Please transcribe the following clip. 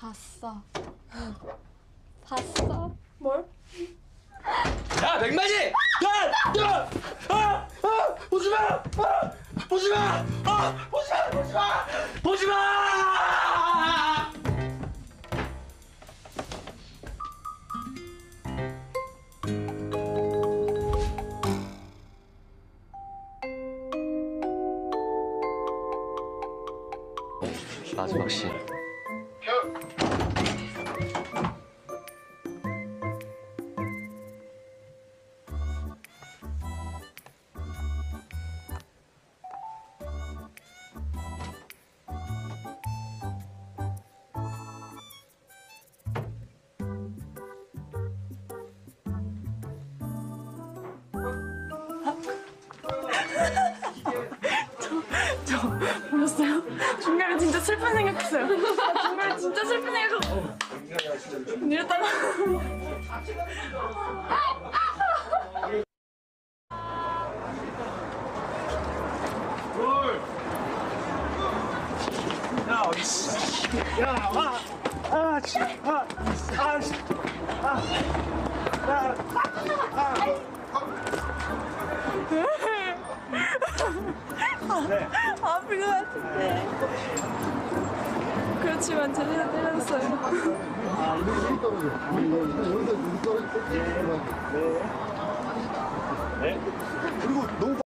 봤어. 봤어? 뭘? 야 맥맞이! 야! 야! 아! 아! 보지 마! 아! 보지 마! 아! 보지 마! 보지 마! 보지 마! 마지막 씬. 슬픈 생각했어요. 아, 중간에 진짜 슬픈 생각하고 이랬다가 와. 아. 아플 것 같은데. 그렇지만 제대로 때렸어요. 네. 그리고 너무